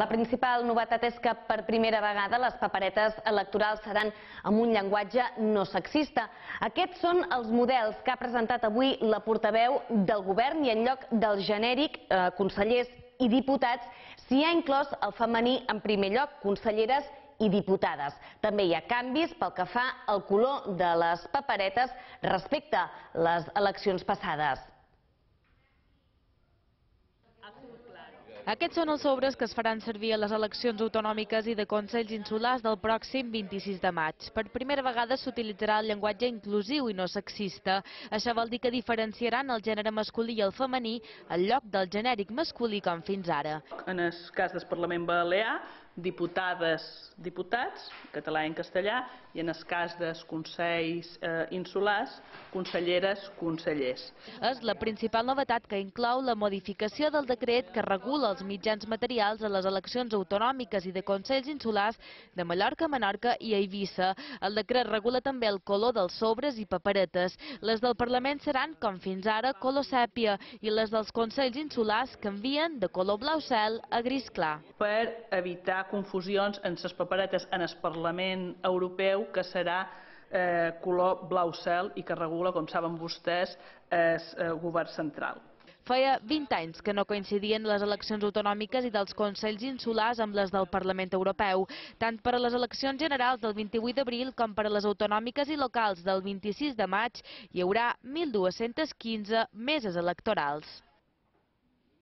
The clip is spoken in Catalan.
La principal novetat és que per primera vegada les paperetes electorals seran amb un llenguatge no sexista. Aquests són els models que ha presentat avui la portaveu del govern i en lloc del genèric eh, consellers i diputats s'hi ha inclòs el femení en primer lloc, conselleres i diputades. També hi ha canvis pel que fa al color de les paperetes respecte a les eleccions passades. Aquests són els sobres que es faran servir a les eleccions autonòmiques i de Consells Insulars del pròxim 26 de maig. Per primera vegada s'utilitzarà el llenguatge inclusiu i no sexista. Això vol dir que diferenciaran el gènere masculí i el femení en lloc del genèric masculí com fins ara. En el cas del Parlament Balear, diputades, diputats, català i en castellà, i en el cas dels Consells eh, Insulars, conselleres, consellers. És la principal novetat que inclou la modificació del decret que regula els mitjans materials a les eleccions autonòmiques i de Consells Insulars de Mallorca, Menorca i Eivissa. El decret regula també el color dels sobres i paperetes. Les del Parlament seran, com fins ara, color sèpia i les dels Consells Insulars canvien de color blau cel a gris clar. Per evitar confusions en les paperetes en el Parlament Europeu, que serà eh, color blau cel i que regula, com saben vostès, el govern central. Feia 20 anys que no coincidien les eleccions autonòmiques i dels Consells Insulars amb les del Parlament Europeu. Tant per a les eleccions generals del 28 d'abril com per a les autonòmiques i locals del 26 de maig hi haurà 1.215 meses electorals.